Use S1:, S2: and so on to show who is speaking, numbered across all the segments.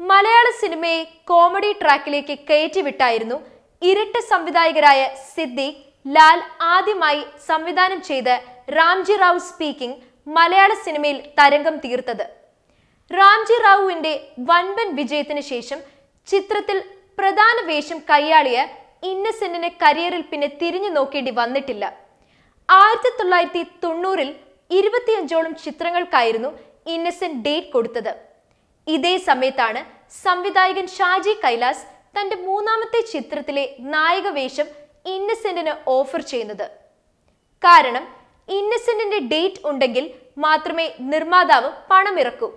S1: മലയാള സിനിമയെ കോമഡി ട്രാക്കിലേക്ക് കയറ്റിവിട്ടായിരുന്നു ഇരട്ട സംവിധായകരായ സിദ്ദീഖ് ലാൽ ആദ്യമായി സംവിധാനം ചെയ്ത് റാംജി റാവു സ്പീക്കിംഗ് മലയാള സിനിമയിൽ തരംഗം തീർത്തത്. റാംജി റാവുവിന്റെ വൻപൻ വിജയത്തിന് ശേഷം ചിത്രത്തിൽ പ്രധാന വേഷം കൈയാളിയ ഇന്നസെന്റിന് കരിയറിൽ പിന്നെ തിരിഞ്ഞു നോക്കേണ്ടി വന്നിട്ടില്ല. ആയിരത്തി തൊള്ളായിരത്തി തൊണ്ണൂറിൽ ഇരുപത്തിയഞ്ചോളം ചിത്രങ്ങൾക്കായിരുന്നു ഇന്നസെന്റ് ഡേറ്റ് കൊടുത്തത്. ഇതേ സമയത്താണ് സംവിധായകൻ ഷാജി കൈലാസ് തന്റെ മൂന്നാമത്തെ ചിത്രത്തിലെ നായക വേഷം ഇന്നസെന്റിന് ഓഫർ ചെയ്യുന്നത്. കാരണം ഇന്നസെന്റിന്റെ ഡേറ്റ് ഉണ്ടെങ്കിൽ മാത്രമേ നിർമ്മാതാവ് പണമിറക്കൂ.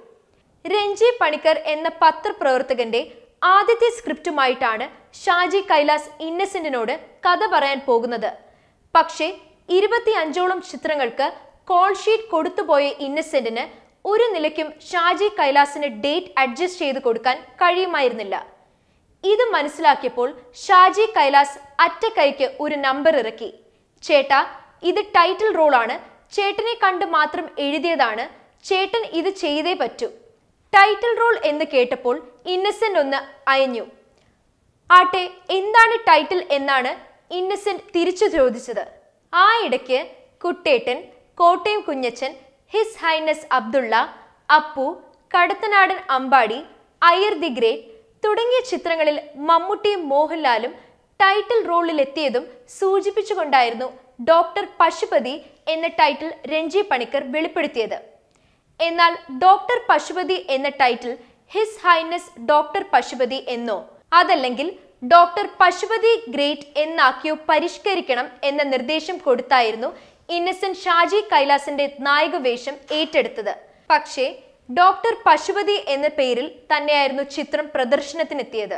S1: രഞ്ജി പണിക്കർ എന്ന പത്രപ്രവർത്തകന്റെ ആദ്യത്തെ സ്ക്രിപ്റ്റുമായിട്ടാണ് ഷാജി കൈലാസ് ഇന്നസെന്റിനോട് കഥ പറയാൻ പോകുന്നത്. പക്ഷേ ഇരുപത്തിയഞ്ചോളം ചിത്രങ്ങൾക്ക് കോൾ ഷീറ്റ് കൊടുത്തുപോയ ഇന്നസെന്റിന് ഒരു നിലയ്ക്കും ഷാജി കൈലാസിന് ഡേറ്റ് അഡ്ജസ്റ്റ് ചെയ്ത് കൊടുക്കാൻ കഴിയുമായിരുന്നില്ല. ഇത് മനസ്സിലാക്കിയപ്പോൾ ഷാജി കൈലാസ് അറ്റക്കൈക്ക് ഒരു നമ്പർ ഇറക്കി. ചേട്ട ഇത് ടൈറ്റിൽ റോളാണ്. ചേട്ടനെ കണ്ട് മാത്രം എഴുതിയതാണ്. ചേട്ടൻ ഇത് ചെയ്തേ പറ്റൂ. ടൈറ്റിൽ റോൾ എന്ന് കേട്ടപ്പോൾ ഇന്നസെന്റ് ഒന്ന് അയഞ്ഞു. ആട്ടെ എന്താണ് ടൈറ്റിൽ എന്നാണ് ഇന്നസെന്റ് തിരിച്ചു ചോദിച്ചത്. ആ ഇടയ്ക്ക് Kuttettan Kottayam Kunjachan his highness Abdullah Appu Kadathanadan Ambadi Iyer the great തുടങ്ങിയ ചിത്രങ്ങളിൽ മമ്മൂട്ടിയും മോഹൻലാലും ടൈറ്റിൽ റോളിലെത്തിയതും സൂചിപ്പിച്ചുകൊണ്ടായിരുന്നു ഡോക്ടർ പശുപതി എന്ന ടൈറ്റിൽ രഞ്ജി പണിക്കർ വെളിപ്പെടുത്തിയത്. എന്നാൽ ഡോക്ടർ പശുപതി എന്ന title his highness doctor Pasupathi എന്നോ അതല്ലെങ്കിൽ ഡോക്ടർ പശുപതി ഗ്രേറ്റ് എന്നാക്കിയോ പരിഷ്കരിക്കണം എന്ന നിർദ്ദേശം കൊടുത്തായിരുന്നു ഇന്നസെന്റ് ഷാജി കൈലാസിന്റെ നായക വേഷം ഏറ്റെടുത്തത്. പക്ഷേ ഡോക്ടർ പശുപതി എന്ന പേരിൽ തന്നെയായിരുന്നു ചിത്രം പ്രദർശനത്തിനെത്തിയത്.